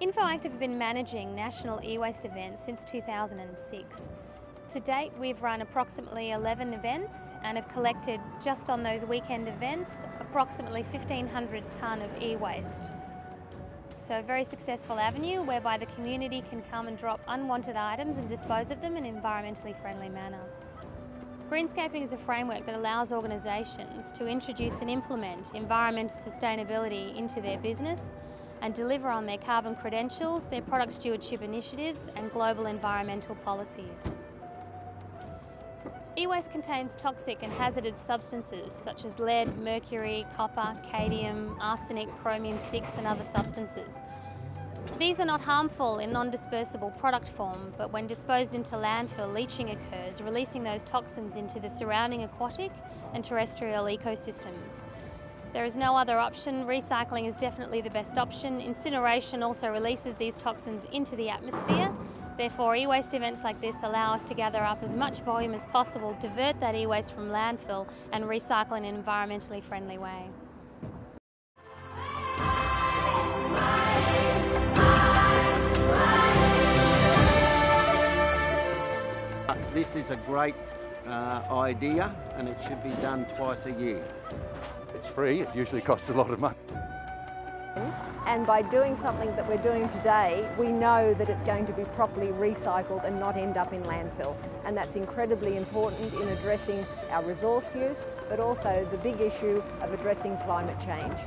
Active have been managing national e-waste events since 2006. To date, we've run approximately 11 events and have collected, just on those weekend events, approximately 1,500 tonne of e-waste. So a very successful avenue whereby the community can come and drop unwanted items and dispose of them in an environmentally friendly manner. Greenscaping is a framework that allows organisations to introduce and implement environmental sustainability into their business and deliver on their carbon credentials, their product stewardship initiatives and global environmental policies. E-waste contains toxic and hazardous substances such as lead, mercury, copper, cadmium, arsenic, chromium-6 and other substances. These are not harmful in non-dispersible product form, but when disposed into landfill, leaching occurs, releasing those toxins into the surrounding aquatic and terrestrial ecosystems. There is no other option. Recycling is definitely the best option. Incineration also releases these toxins into the atmosphere. Therefore, e-waste events like this allow us to gather up as much volume as possible, divert that e-waste from landfill and recycle in an environmentally friendly way. This is a great uh, idea and it should be done twice a year. It's free, it usually costs a lot of money. And by doing something that we're doing today, we know that it's going to be properly recycled and not end up in landfill. And that's incredibly important in addressing our resource use, but also the big issue of addressing climate change.